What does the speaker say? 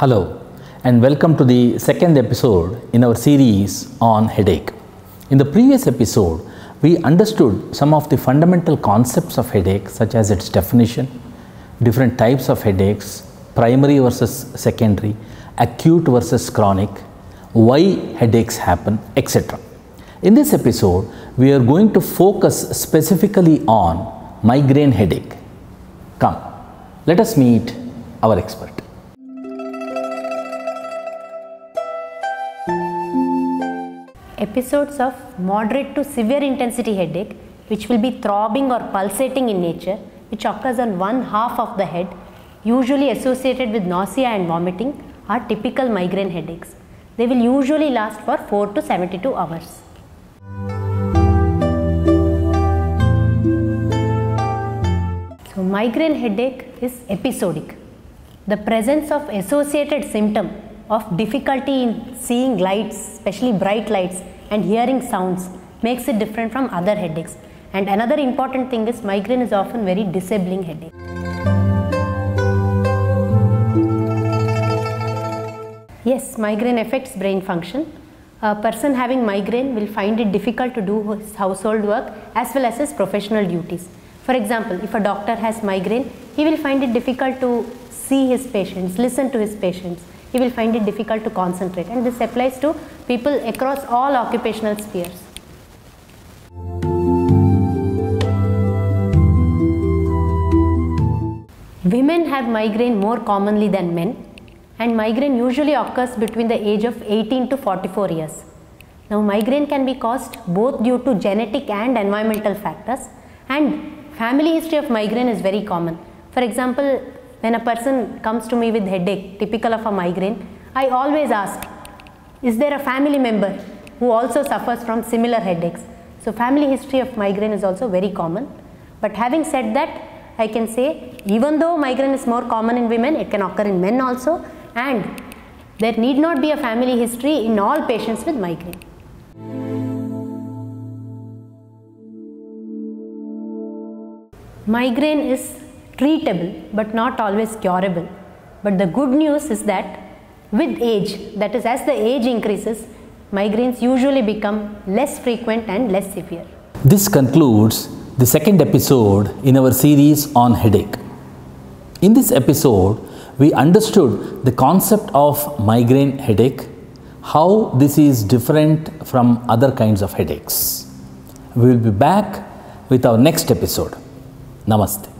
Hello, and welcome to the second episode in our series on headache. In the previous episode, we understood some of the fundamental concepts of headache, such as its definition, different types of headaches, primary versus secondary, acute versus chronic, why headaches happen, etc. In this episode, we are going to focus specifically on migraine headache. Come, let us meet our expert. Episodes of moderate to severe intensity headache, which will be throbbing or pulsating in nature, which occurs on one half of the head, usually associated with nausea and vomiting, are typical migraine headaches. They will usually last for 4 to 72 hours. So, migraine headache is episodic. The presence of associated symptom of difficulty in seeing lights, especially bright lights, and hearing sounds makes it different from other headaches. And another important thing is migraine is often very disabling headache. Yes, migraine affects brain function. A person having migraine will find it difficult to do his household work as well as his professional duties. For example, if a doctor has migraine, he will find it difficult to see his patients, listen to his patients. He will find it difficult to concentrate, and this applies to people across all occupational spheres. Women have migraine more commonly than men, and migraine usually occurs between the age of 18 to 44 years. Now, migraine can be caused both due to genetic and environmental factors, and family history of migraine is very common. For example, when a person comes to me with headache typical of a migraine, I always ask, is there a family member who also suffers from similar headaches? So, family history of migraine is also very common. But having said that, I can say even though migraine is more common in women, it can occur in men also, and there need not be a family history in all patients with migraine. Migraine is treatable but not always curable. But the good news is that with age, that is, as the age increases, migraines usually become less frequent and less severe. This concludes the second episode in our series on headache. In this episode, we understood the concept of migraine headache, how this is different from other kinds of headaches. We will be back with our next episode. Namaste.